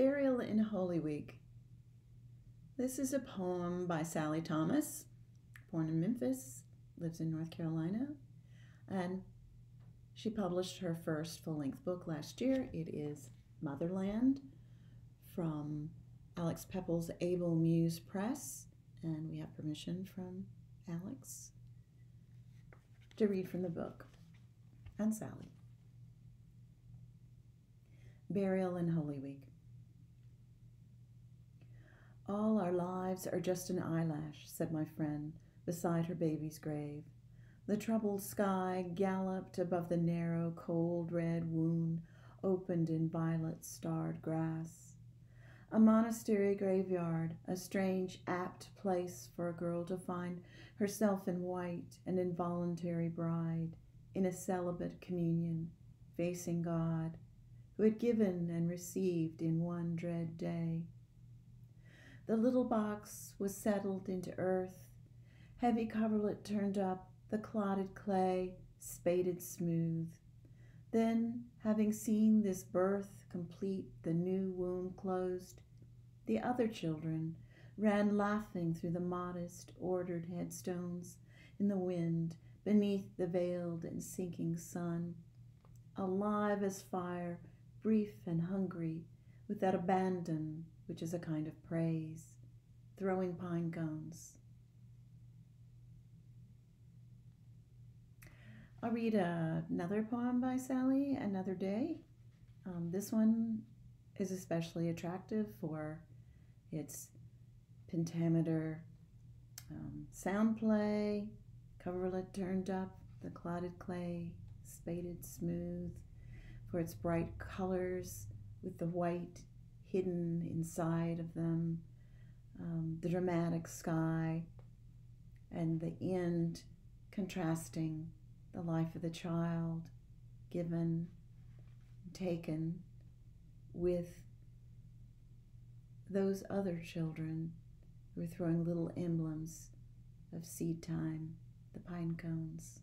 Burial in Holy Week. This is a poem by Sally Thomas, born in Memphis, lives in North Carolina, and she published her first full length book last year. It is Motherland from Alex Pepple's Able Muse Press, and we have permission from Alex to read from the book and Sally. Burial in Holy Week. All our lives are just an eyelash, said my friend, beside her baby's grave. The troubled sky galloped above the narrow, cold red wound opened in violet starred grass. A monastery graveyard, a strange, apt place for a girl to find herself in white, an involuntary bride, in a celibate communion, facing God, who had given and received in one dread day. The little box was settled into earth, heavy coverlet turned up, the clotted clay spaded smooth. Then, having seen this birth complete, the new womb closed, the other children ran laughing through the modest, ordered headstones in the wind beneath the veiled and sinking sun, alive as fire, brief and hungry, with that abandon which is a kind of praise, throwing pine cones. I'll read uh, another poem by Sally another day. Um, this one is especially attractive for its pentameter um, sound play, coverlet turned up, the clotted clay spaded smooth, for its bright colors with the white hidden inside of them, um, the dramatic sky, and the end contrasting the life of the child given, taken with those other children who are throwing little emblems of seed time, the pine cones.